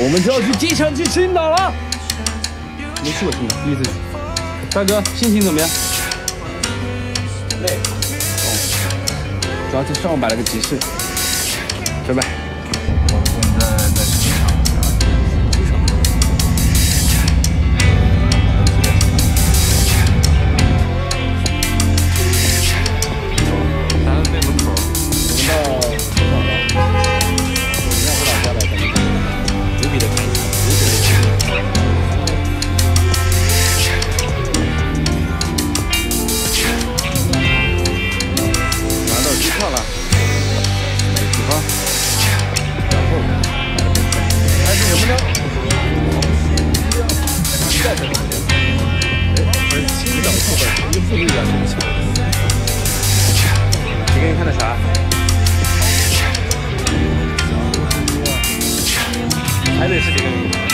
我们就要去机场去青岛了。没去过青岛，第一次去。大哥，心情怎么样？累。哦，主要是上午摆了个集市。拜拜。你给你看的啥？还得是泪谁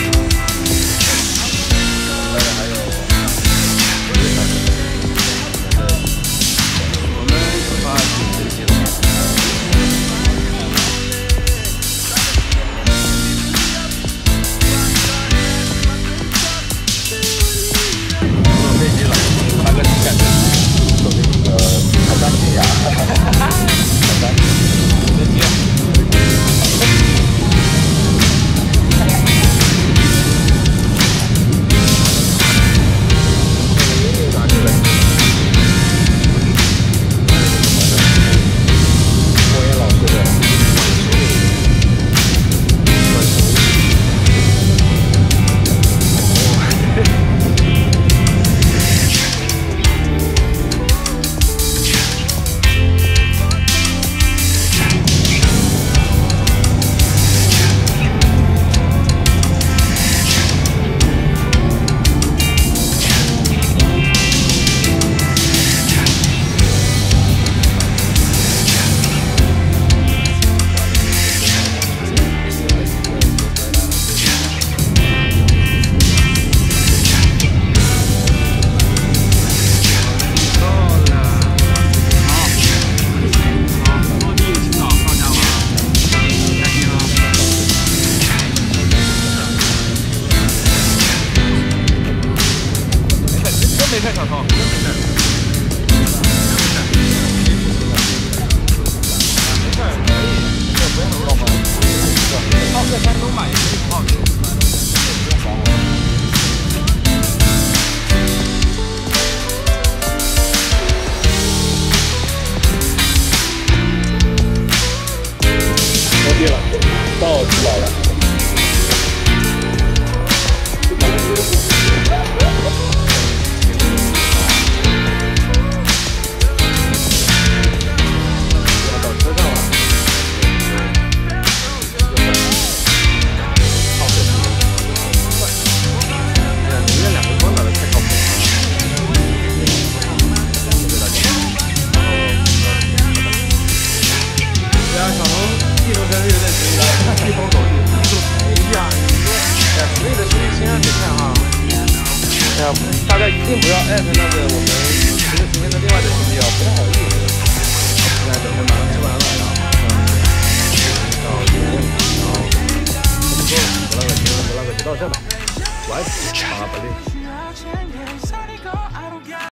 一定不要艾特那个我们